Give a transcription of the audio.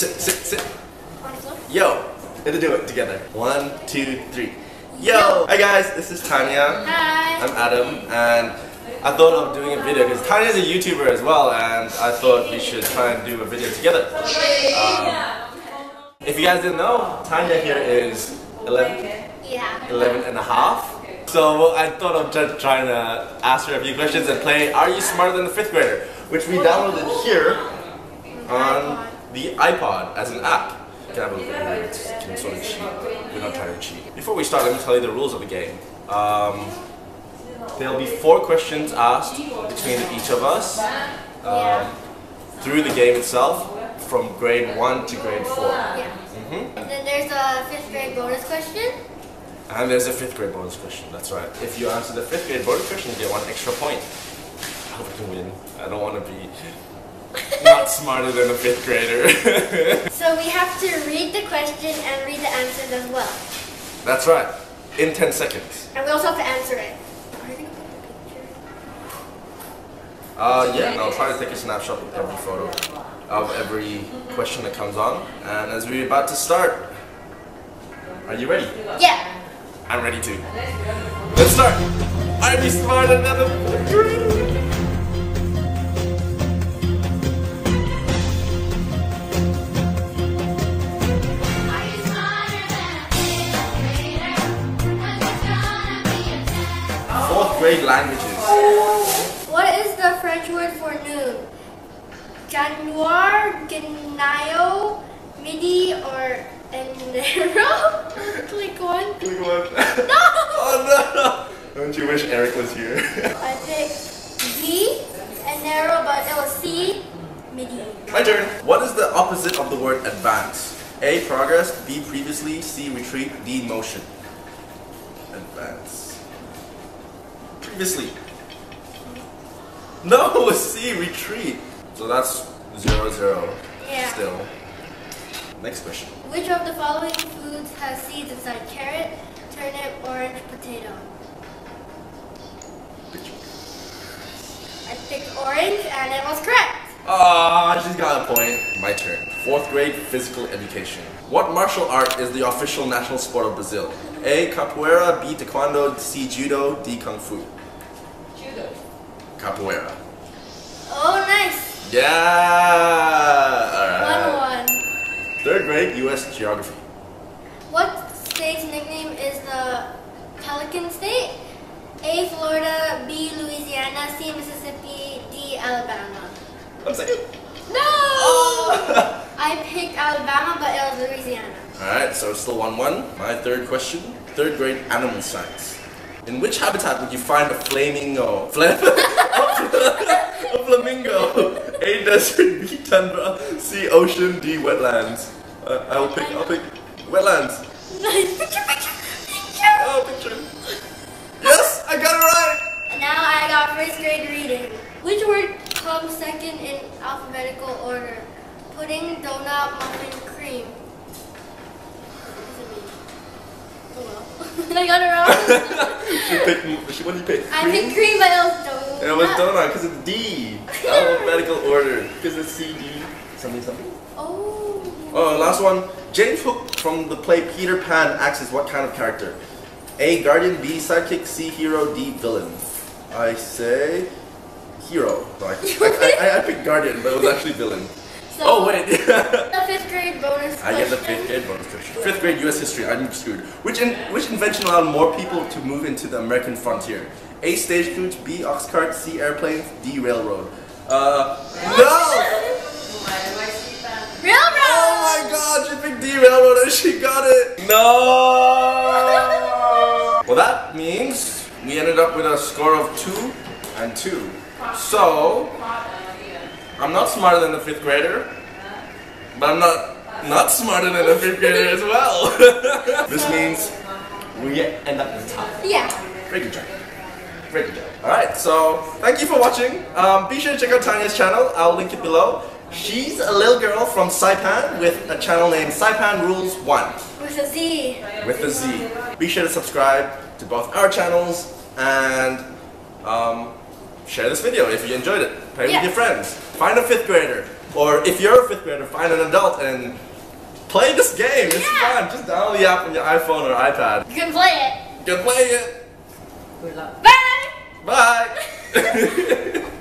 Sit, sit, sit. The. Yo. Let's do it together. One, two, three. Yo. Hi guys, this is Tania. Hi. I'm Adam, and I thought of doing a video because Tania's a YouTuber as well, and I thought we should try and do a video together. Um, if you guys didn't know, Tania here is 11, Yeah. 11 and a half. So I thought of just trying to ask her a few questions and play Are You Smarter Than a Fifth Grader? Which we downloaded here on the iPod as an app. You can have a look at it, it's- can sort of cheat. We're not trying to cheat. Before we start, let me tell you the rules of the game. Um, there'll be four questions asked between each of us um, through the game itself from grade 1 to grade 4. Yeah. Mhm. And then there's a fifth grade bonus question. And there's a fifth grade bonus question, that's right. If you answer the fifth grade bonus question, you get one extra point. I hope I can win. I don't want to be not smarter than a fifth grader. So we have to read the question and read the answers as well. that's right. In 10 seconds. And we also have to answer it. Are you gonna put the picture? Uh, yeah, and I'll try to take a snapshot of every photo, of every question that comes on. And as we're about to start, are you ready? Yeah. I'm ready too. Let's start. Are you smarter than a fifth grader? Fourth languages. What is the French word for noon? Januar, Ganayo, Midi, or Enero? Click one. Click one. No! Oh no! Don't you wish Eric was here? I picked Z, Enero, but it was C, Midi. My turn. What is the opposite of the word advance? A. Progress. B. Previously. C. Retreat. D. Motion. Advance. Previously. No, C. Retreat. So that's zero zero. Yeah. Still. Next question. Which of the following foods has seeds inside? Carrot, turnip, orange, potato. I picked orange and it was correct. Ah, she's got a point. My turn. Fourth grade physical education. What martial art is the official national sport of Brazil? A. Capoeira. B. Taekwondo. C. Judo. D. Kung Fu. Capoeira. Oh, nice. Yeah. All One one. Third grade U.S. geography. What state's nickname is the Pelican State? A. Florida, B. Louisiana, C. Mississippi, D. Alabama. One second. No! Oh. I picked Alabama, but it was Louisiana. All right. So it's still one-one. My third question. Third grade animal science. In which habitat would you find a flamingo? Fla- a flamingo. A desert, B tundra, C ocean, D wetlands. Uh, I'll pick. I'll pick wetlands. Nice. Picture, picture, picture. Oh, picture. Yes, I got it right. And Now I got first grade reading. Which word comes second in alphabetical order? Pudding, donut, muffin, cream. Oh well. I got it wrong. She picked. She, what did you pick? I picked cream, but it was donut. It was donut because it's D. Alphabetical order because it's C D something something. Oh. Oh, last one. James Hook from the play Peter Pan acts as what kind of character? A. Guardian. B. Sidekick. C. Hero. D. Villain. I say hero. No, I, I, I, I picked Guardian, but it was actually villain. So, Oh wait. The fifth grade bonus I get the fifth grade bonus question. Fifth grade U.S. history. I'm screwed. Which in, which invention allowed more people to move into the American frontier? A. Stagecoach. B. Ox cart. C. Airplanes. D. Railroad. Uh, no. Railroad. Oh my god, she picked D Railroad and she got it! No! well, that means we ended up with a score of 2 and 2. So, I'm not smarter than the 5th grader, but I'm not not smarter than the 5th grader as well. this means we end up at the top. Yeah. Very good job. Good job. Alright, so thank you for watching. Um, be sure to check out Tania's channel. I'll link it below. She's a little girl from Saipan with a channel named Saipan Rules 1 With a Z. with a Z. Be sure to subscribe to both our channels and um, share this video if you enjoyed it. Play with your friends. Find a fifth grader. Or if you're a fifth grader, find an adult and play this game. It's Yeah. fun. Just download the app on your iPhone or iPad. You can play it. You can play it. Good luck. Bye! Bye.